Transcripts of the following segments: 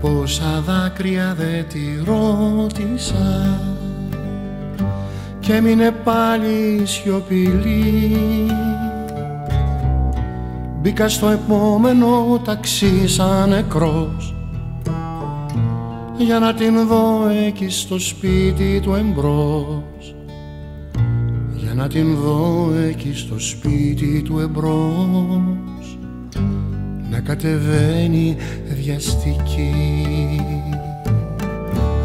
Για πόσα δάκρυα δεν τη ρώτησα. Και έμεινε πάλι σιωπηλή. Μπήκα στο επόμενο ταξί σαν νεκρός για να την δω εκεί στο σπίτι του εμπρός. Για να την δω εκεί στο σπίτι του εμπρός να κατεβαίνει βιαστική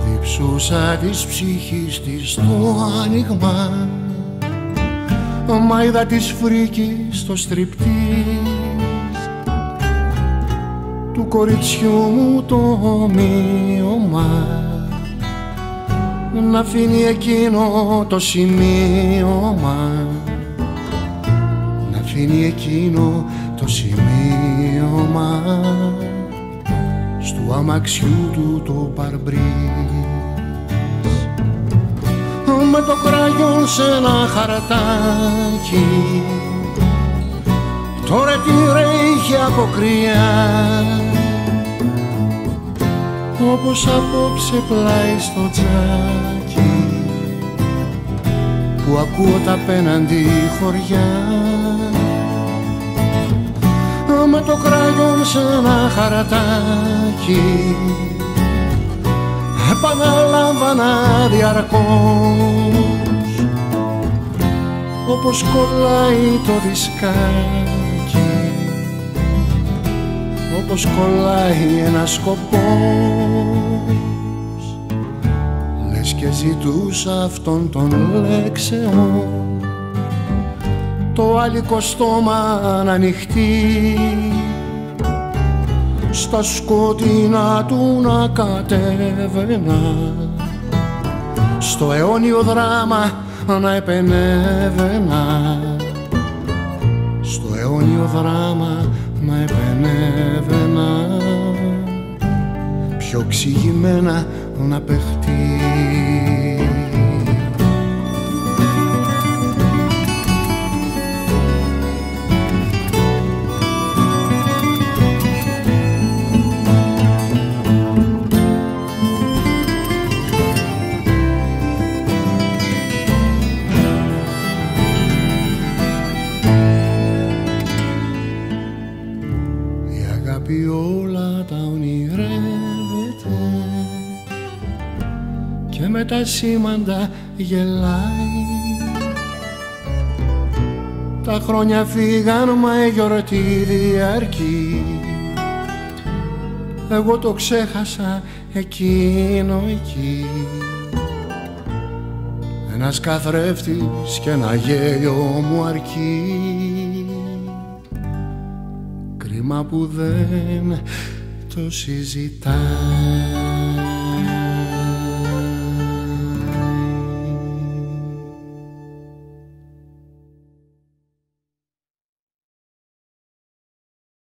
διψούσα της ψυχής της το άνοιγμα μα είδα της φρίκης στο στριπτής. Του κοριτσιού μου το ομοίωμα να αφήνει εκείνο το σημείωμα. να αφήνει εκείνο το σημείωμα στου αμαξιού του το παρμπρίζ. Με το κραγιόν σε ένα χαρτάκι τώρα τι ρέχει από κρυά όπως απόψε πλάι στο τζάκι που ακούω τα πέναντι χωριά με το κράγιον σε ένα χαρατάκι. Επαναλάμβανα διαρκώς όπως κολλάει το δισκάκι. Όπως κολλάει ένα σκοπός. Λες και ζητούσα αυτόν τον λέξεων το άλικο στόμα να ανοιχτεί. Στα σκοτεινά του να κατέβαινα στο αιώνιο δράμα να επενέβαινα. Στο αιώνιο δράμα να επενέβαινα. Πιο ξηγημένα να παιχτεί τα σήμαντα γελάει. Τα χρόνια φύγαν μα η γιορτή διαρκεί. Εγώ το ξέχασα εκείνο εκεί. Ένας καθρέφτης και ένα γέλιο μου αρκεί Κρίμα που δεν το συζητάει